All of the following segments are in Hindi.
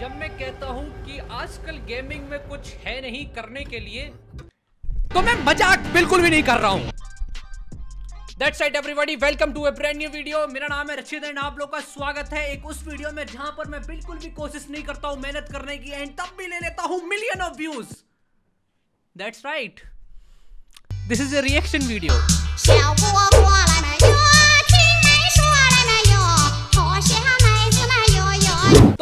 जब मैं कहता हूँ कि आजकल गेमिंग में कुछ है नहीं करने के लिए तो मैं मज़ाक बिल्कुल भी नहीं कर रहा हूँ That's right everybody, welcome to a brand new video. मेरा नाम है रचित एंड आप लोग का स्वागत है एक उस वीडियो में जहाँ पर मैं बिल्कुल भी कोशिश नहीं करता हूँ मेहनत करने की एंड तब भी ले लेता हूँ million of views That's right. This is a reaction video.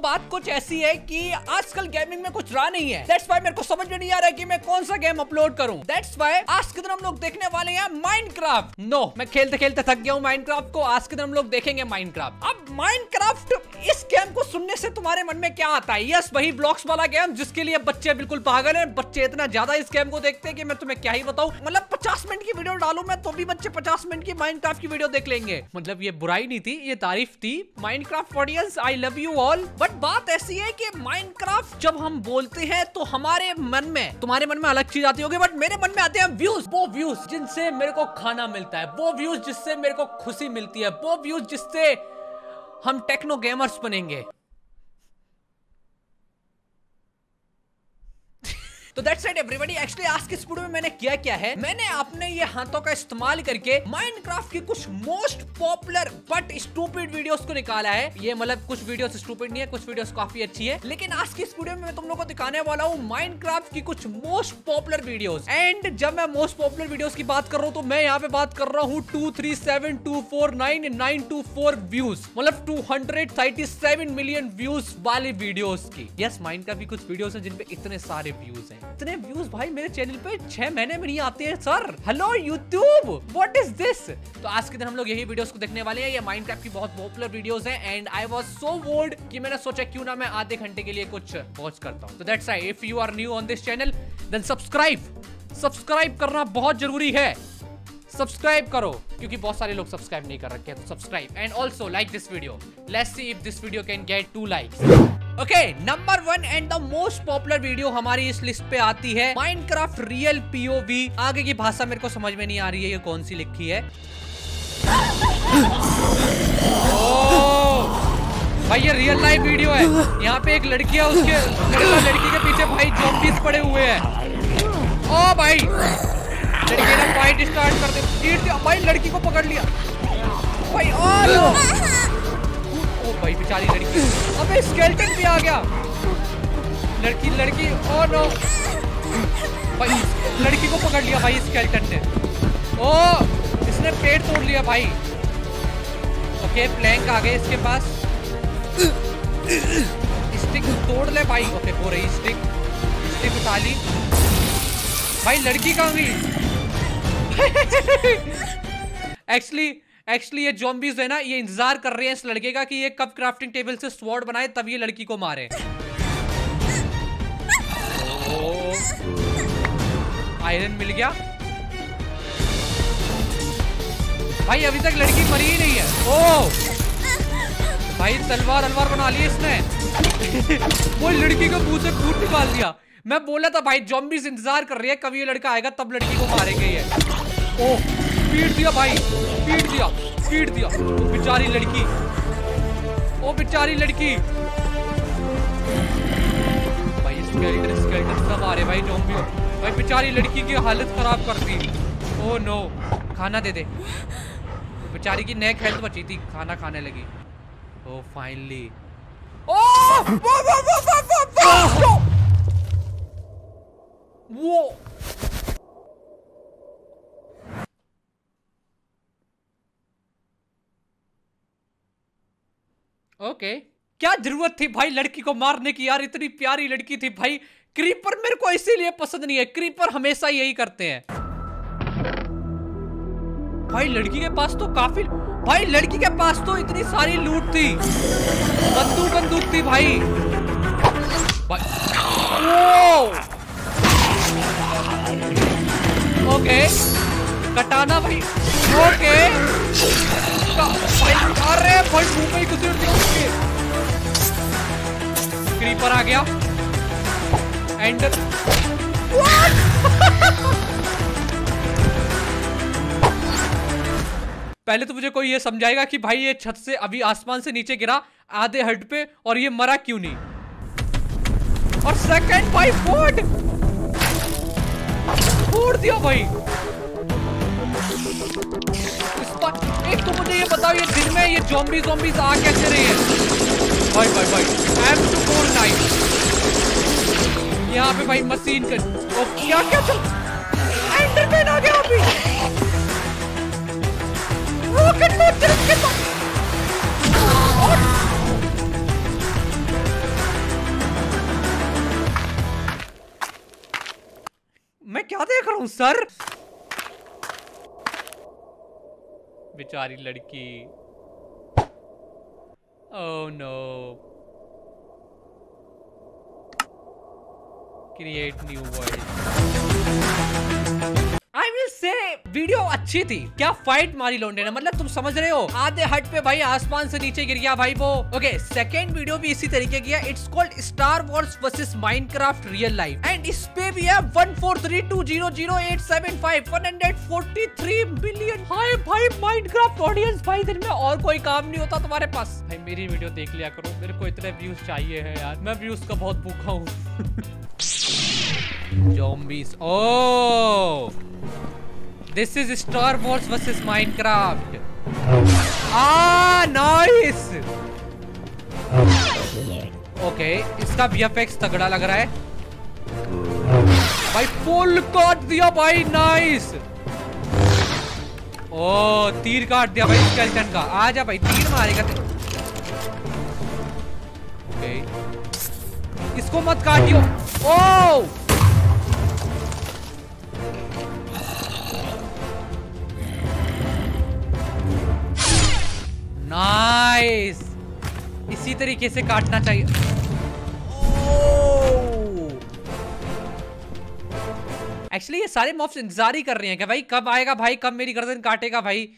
बात कुछ ऐसी है कि आजकल गेमिंग में कुछ रहा नहीं है। That's why मेरे को समझ में नहीं आ रहा है कि मैं कौन सा गेम अपलोड करूँ। That's why आज के दिन हम लोग देखने वाले हैं माइनक्राफ्ट नो मैं खेलते खेलते थक गया हूँ माइनक्राफ्ट को। आज के दिन हम लोग देखेंगे माइनक्राफ्ट अब माइनक्राफ्ट इस गेम को सुनने से तुम्हारे मन में क्या आता है? यस वही ब्लॉक्स वाला गेम जिसके लिए बच्चे बिल्कुल पागल है। बच्चे इतना ज़्यादा इस गेम को देखते हैं कि मैं तुम्हें क्या ही बताऊँ। मतलब पचास मिनट की वीडियो डालू मैं तो भी बच्चे पचास मिनट की माइनक्राफ्ट की वीडियो देख लेंगे। मतलब ये बुराई नहीं थी, ये तारीफ़ थी। Minecraft audience I love you all but बात ऐसी है कि माइनक्राफ्ट जब हम बोलते हैं तो हमारे मन में, तुम्हारे मन में अलग चीज़ आती होगी बट मेरे मन में आते हैं व्यूज़ वो व्यूज़ जिनसे मेरे को खाना मिलता है, वो व्यूज़ जिससे मेरे को खुशी मिलती है, वो व्यूज़ जिससे हम टेक्नो गेमर्स बनेंगे। तो दैट्स राइट एवरीबॉडी एक्चुअली आज के वीडियो में मैंने किया क्या है? मैंने अपने ये हाथों का इस्तेमाल करके माइनक्राफ्ट की कुछ most popular but stupid videos को निकाला है। ये मतलब कुछ वीडियोस स्टूपिड नहीं है, कुछ वीडियोस काफ़ी अच्छी है। लेकिन आज की इस वीडियो में मैं तुम लोग को दिखाने वाला हूँ माइनक्राफ्ट की कुछ मोस्ट पॉपुलर वीडियोस एंड जब मैं मोस्ट पॉपुलर वीडियोस की बात कर रहा हूँ तो मैं यहाँ पे बात कर रहा हूँ two three seven two four nine nine two four views मतलब two hundred thirty seven million views वाली वीडियोस की। यस माइनक्राफ्ट की कुछ वीडियोस हैं जिनपे इतने सारे व्यूज़ हैं। इतने व्यूज़ भाई मेरे चैनल पे छह महीने में नहीं आते हैं sir hello YouTube what is this तो आज के दिन हम लोग यही वीडियोस को देखने वाले हैं। ये माइनक्राफ्ट की बहुत पॉपुलर वीडियोस हैं and I was so bored कि मैंने सोचा क्यों ना मैं आधे घंटे के लिए कुछ वॉच करता हूँ। तो that's right if you are new on this channel then subscribe subscribe करना बहुत ज़रूरी है। सब्सक्राइब करो, क्योंकि बहुत सारे लोग सब्सक्राइब नहीं कर रखे हैं तो subscribe and also like this video let's see if this video can get two likes okay number one and the most popular video हमारी इस लिस्ट पे आती है। माइनक्राफ्ट रियल पीओवी आगे की भाषा मेरे को समझ में नहीं आ रही है, ये कौन सी लिखी है? भाई, ये रियल लाइफ वीडियो है। यहाँ पे एक लड़की है, उसके लड़का, लड़की के पीछे भाई जॉम्बीज पड़े हुए हैं। ओ भाई! लड़की ने फाइट स्टार्ट कर दे। भाई, लड़की को पकड़ लिया। भाई, ओ भाई, बेचारी लड़की। अबे स्केलेटन भी आ गया। लड़की लड़की ओ नो भाई, लड़की को पकड़ लिया भाई स्केलेटन ने। ओ इसने पेट तोड़ लिया भाई। ओके प्लैंक आ गए इसके पास। स्टिक तोड़ ले भाई। ओके हो रही स्टिक स्टिक उठा ली भाई, लड़की कहाँ गई? एक्चुअली एक्चुअली ये जॉम्बीज है ना, ये इंतज़ार कर रहे हैं इस लड़के का कि ये कब क्राफ्टिंग टेबल से स्वॉर्ड बनाए, तब ये लड़की को मारे। आयरन मिल गया। भाई, अभी तक लड़की मरी ही नहीं है। ओ भाई, तलवार, अलवार बना ली इसने। वो लड़की को मुँह से खून निकाल दिया। मैं बोला था, भाई जॉम्बीज इंतज़ार कर रही है कभी ये लड़का आएगा, तब लड़की को मारेंगे ये। ओ पीट दिया भाई, पीट दिया पीट दिया। बेचारी लड़की ओ बेचारी लड़की। भाई स्केलेटन स्केलेटन सब आ रहे भाई जॉम्बी भाई, बेचारी लड़की की हालत खराब कर दी। ओ नो खाना दे दे। बेचारी की नेक हेल्थ बची थी, खाना खाने लगी। ओ फाइनली ओ वो वो वो वो वो वो वो ओके क्या ज़रूरत थी भाई लड़की को मारने की? यार इतनी प्यारी लड़की थी भाई। क्रीपर मेरे को इसीलिए पसंद नहीं है। क्रीपर हमेशा यही करते हैं। भाई लड़की के पास तो काफ़ी भाई लड़की के पास तो इतनी सारी लूट थी। बंदूक बंदूक थी भाई। भाई ओके कटाना भाई। ओके अरे भाई क्रीपर आ गया। एंड पहले तो मुझे कोई ये समझाएगा कि भाई, ये छत से अभी आसमान से नीचे गिरा, आधे हट पे, और ये मरा क्यों नहीं? और सेकंड भाई फोर्ड फोड़ दिया भाई। एक तो मुझे ये बताओ, ये दिन में ये जॉम्बी जॉम्बीज आ कैसे रही है? भाई भाई भाई एम टू फोर नाइन यहाँ पे भाई मशीन कर ओ क्या क्या चल एंडरमैन आ गया अभी। रॉकेट लॉन्चर पास और मैं क्या देख रहा हूँ सर बेचारी लड़की। ओह no create new world I will say video अच्छी थी। क्या फाइट मारी लोंडे ने? मतलब तुम समझ रहे हो? आधे हट पे भाई, आसमान से नीचे गिर गया भाई वो। ओके सेकंड वीडियो भी इसी तरीके की है। It's called Star Wars versus Minecraft real life and इस पे भी है one four three two zero zero eight seven five one hundred forty three million hi भाई माइनक्राफ्ट ऑडियंस भाई, दिन में और कोई काम नहीं होता तुम्हारे पास। भाई, मेरी वीडियो देख लिया करो। मेरे को इतने व्यूज़ चाहिए है यार। मैं व्यूज़ का बहुत भूखा हूँ। Zombies. Oh! This is Star Wars versus Minecraft. Ah, nice! Okay इसका VFX तगड़ा लग रहा है। भाई फुल काट दिया भाई नाइस ओ तीर काट दिया भाई स्केलेटन का। आ जा भाई तीर मारेगा ओके इसको मत काटियो। ओ नाइस इसी तरीके से काटना चाहिए। एक्चुअली ये सारे मॉब्स इंतज़ार ही कर रहे हैं कि भाई कब आएगा भाई, कब मेरी गर्दन काटेगा भाई।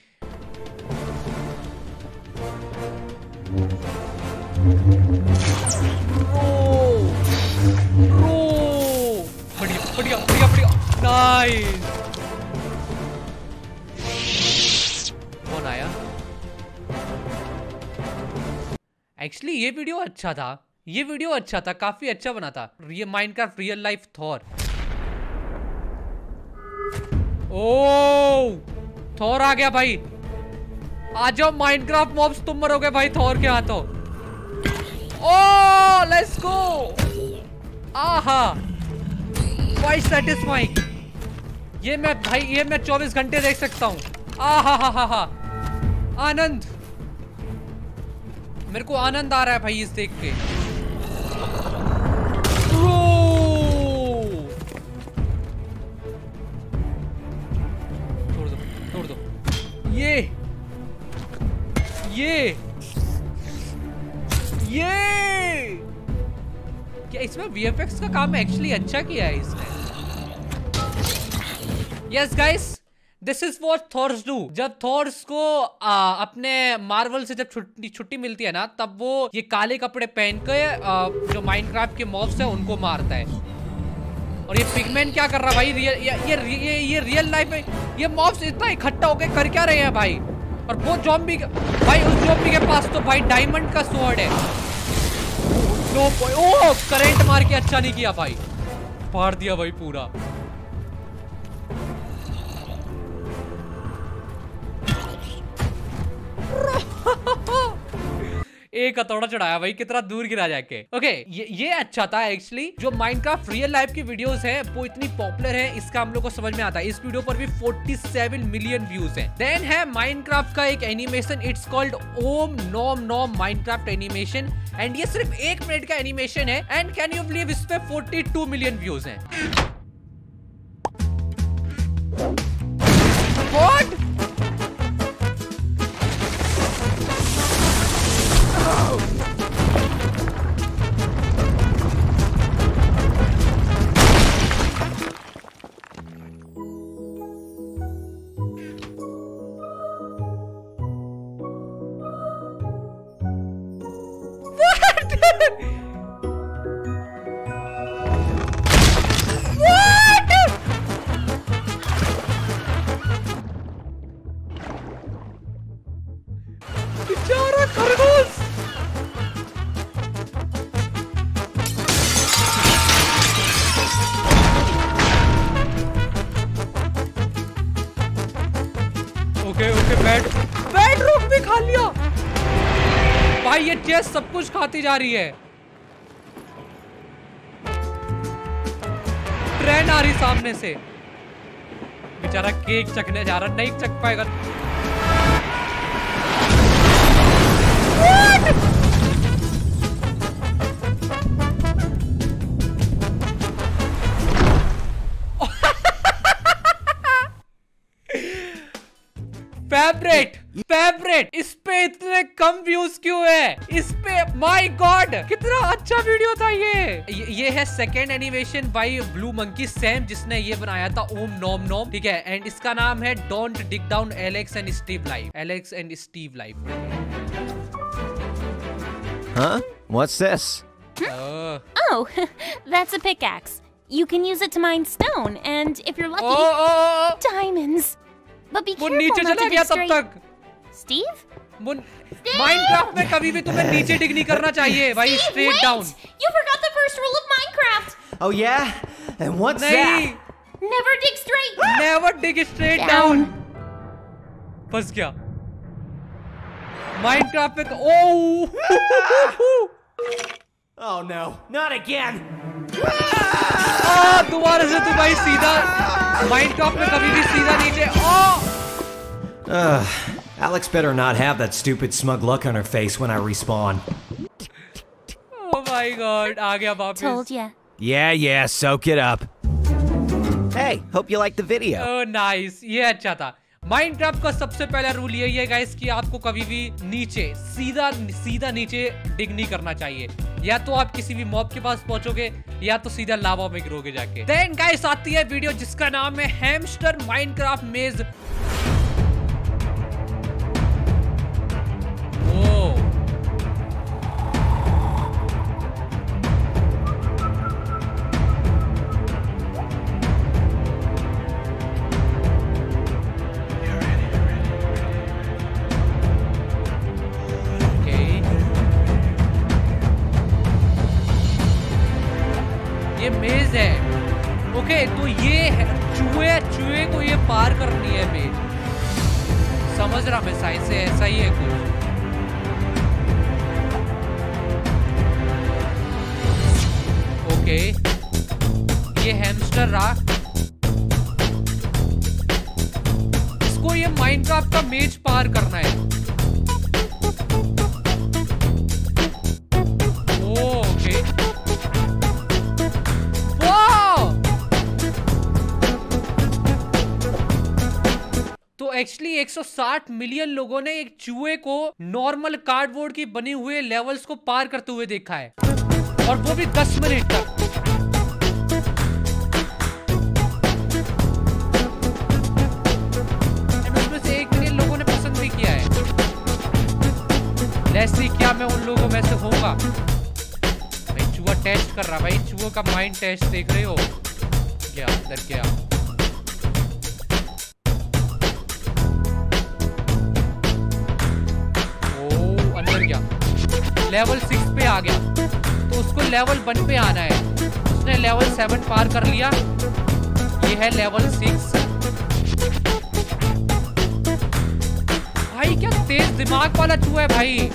बढ़िया बढ़िया बढ़िया बढ़िया। नाइस एक्चुअली ये वीडियो अच्छा था। ये वीडियो अच्छा था, काफ़ी अच्छा बना था। ये mind Minecraft real life Thor oh Thor आ गया भाई। आ जाओ माइनक्राफ्ट मॉब्स तुम मरोगे भाई थॉर के हाथों। ओ लेट्स गो आहा! क्वाइट सेटिस्फाइंग ये मैं भाई, ये मैं 24 घंटे देख सकता हूँ। आहा हा हा हा आनंद। मेरे को आनंद आ रहा है भाई इस देख के। तोड़ दो तोड़ दो। ये ये ये। क्या इसमें VFX का काम एक्चुअली अच्छा किया है इसने? Yes guys this is what Thor's do जब थॉर्स को आ, अपने मार्वल से जब छुट्टी छुट्टी मिलती है ना तब वो ये काले कपड़े पहन के जो माइनक्राफ्ट के मॉब्स है उनको मारता है। और ये पिगमेंट क्या कर रहा भाई? रियल ये ये ये, ये रियल लाइफ में ये मॉब्स इतना इकट्ठा होके कर क्या रहे हैं भाई? और वो जॉम्बी भाई उस जॉम्बी के पास तो भाई डायमंड का स्वॉर्ड है। नो ओ करंट मार के अच्छा नहीं किया भाई। फाड़ दिया भाई पूरा। एक हथौड़ा चढ़ाया भाई कितना दूर गिरा जाके। ओके ये अच्छा था एक्चुअली जो माइनक्राफ्ट रियल लाइफ की वीडियोस है, वो इतनी पॉपुलर है, इसका हम लोग को समझ में आता है। इस वीडियो पर भी 47 मिलियन व्यूज़ हैं। देन है माइनक्राफ्ट का एक animation it's called om nom nom Minecraft animation and ये सिर्फ़ एक मिनट का एनिमेशन है एंड कैन यू बिलीव इस पे 42 मिलियन व्यूज़ हैं? What? खाती जा रही है। ट्रेन आ रही सामने से। बेचारा केक चखने जा रहा, नहीं चख पाएगा। फेवरेट फेवरेट इस पे इतने कम व्यूज़ क्यों माय गॉड कितना अच्छा वीडियो था ये ये, है second animation by Blue Monkey Sam जिसने ये बनाया था ओम नोम नोम ठीक है एंड इसका नाम है don't dig down Alex and Steve live Alex and Steve live Huh? What's this? Huh? Oh, that's a pickaxe. You can use it to mine stone, and if you're lucky, oh oh diamonds. But be careful not to. तक Steve? माइनक्राफ्ट में कभी भी तुम्हें नीचे डिग नहीं करना चाहिए भाई straight down you forgot the first rule of Minecraft oh yeah and what's that never dig straight never dig straight down फंस गया। माइनक्राफ्ट में oh oh! No not again दोबारा से तो भाई सीधा माइनक्राफ्ट में कभी भी सीधा नीचे oh! Alex better not have that stupid smug look on her face when I respawn. Oh my god आ गया वापस Told ya. Yeah, yeah, soak it up. Hey, hope you liked the video. Oh nice ये अच्छा था माइनक्राफ्ट का सबसे पहला रूल यही है गाइस कि आपको कभी भी नीचे सीधा सीधा नीचे डिग नहीं करना चाहिए या तो आप किसी भी मॉब के पास पहुंचोगे या तो सीधा लावा में गिरोगे जाके देन गाइस आती है वीडियो जिसका नाम है हैमस्टर माइनक्राफ्ट मेज समझ रहा मैं साइज़ से ऐसा ही है कुछ। ओके ये हैमस्टर रहा। इसको ये माइनक्राफ्ट का मेज पार करना है। एक्चुअली 160 मिलियन लोगों ने एक चूहे को नॉर्मल कार्डबोर्ड की बनी हुए लेवल्स को पार करते हुए देखा है। और वो भी 10 मिनट तक। किया मैं उन लोगों में से होगा भाई, चूहा टेस्ट कर रहा, भाई, चूहों का माइंड टेस्ट देख रहे हो? क्या अंदर क्या? लेवल सिक्स पे आ गया। तो उसको लेवल वन पे आना है। उसने लेवल सेवन पार कर लिया। ये है लेवल सिक्स भाई, क्या तेज दिमाग वाला चूहा है भाई।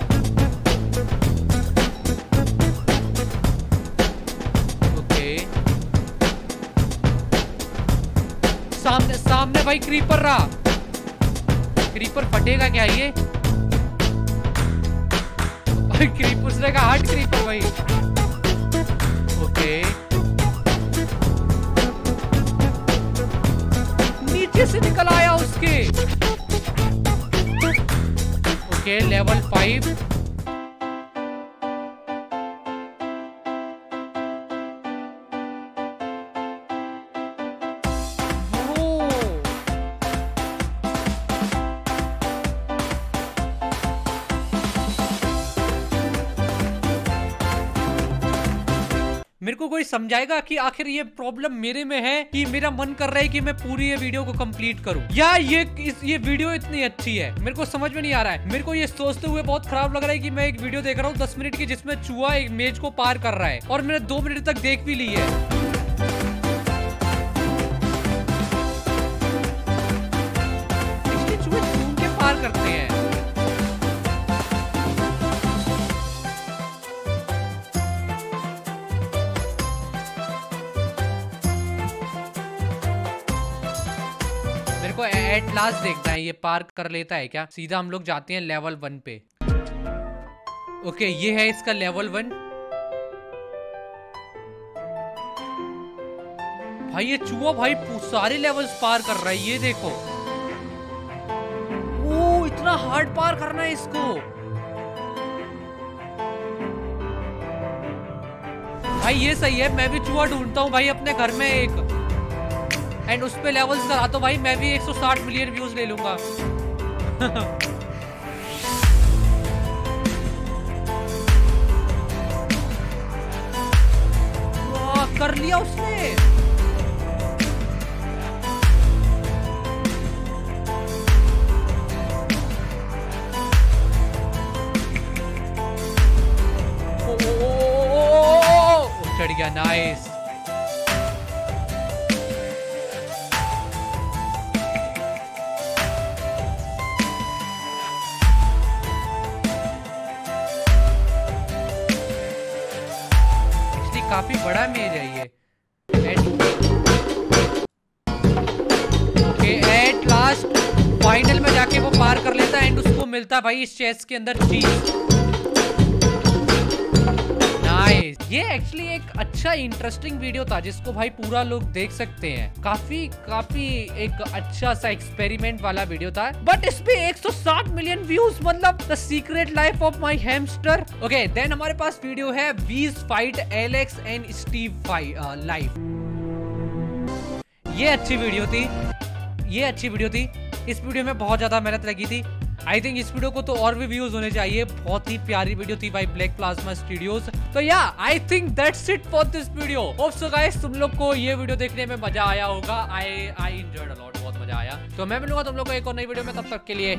सामने सामने भाई क्रीपर रहा। क्रीपर फटेगा क्या ये? भाई क्रीपर उसने कहा हट है भाई। ओके नीचे से निकल आया उसके। ओके लेवल फाइव समझाएगा कि आखिर ये प्रॉब्लम मेरे में है कि मेरा मन कर रहा है कि मैं पूरी ये वीडियो को कंप्लीट करूँ। या ये इस, ये वीडियो इतनी अच्छी है, मेरे को समझ में नहीं आ रहा है। मेरे को ये सोचते हुए बहुत खराब लग रहा है कि मैं एक वीडियो देख रहा हूँ दस मिनट की जिसमें चूहा एक मेज को पार कर रहा है और मैंने दो मिनट तक देख भी ली है। पार करते हैं। लास्ट देखना है, ये पार कर लेता है क्या? सीधा हम लोग जाते हैं लेवल वन पे। ओके ये है इसका लेवल वन भाई, ये चूहा भाई सारे लेवल्स पार कर रहा है, ये देखो। ओ इतना हार्ड पार करना है इसको। भाई, ये सही है, मैं भी चूहा ढूंढता हूँ भाई अपने घर में एक। एंड उस पर लेवल्स करा तो भाई मैं भी 160 मिलियन व्यूज़ ले लूँगा। कर लिया उसने। बड़ा मेज है ये। ओके एट लास्ट फाइनल में जाके वो पार कर लेता है एंड उसको मिलता भाई इस चेस के अंदर चीज़ नाइस ये एक्चुअली एक अच्छा इंटरेस्टिंग वीडियो था, जिसको भाई पूरा लोग देख सकते हैं। काफ़ी काफ़ी एक अच्छा सा एक्सपेरिमेंट वाला वीडियो था। बट इस पे 160 मिलियन व्यूज़ मतलब the secret life of my hamster okay then हमारे पास वीडियो है वीज fight Alex and Steve life ये अच्छी वीडियो थी। ये अच्छी वीडियो थी। इस वीडियो में बहुत ज़्यादा मेहनत लगी थी। आई थिंक इस वीडियो को तो और भी व्यूज़ होने चाहिए। बहुत ही प्यारी वीडियो थी भाई ब्लैक प्लाज्मा स्टूडियोज तो yeah I think that's it for this video hope so guys तुम लोग को ये वीडियो देखने में मज़ा आया होगा. आई आई एंजॉयड अ लॉट बहुत मज़ा आया. तो मैं मिलूँगा तुम लोग को एक और नई वीडियो में. तब तक के लिए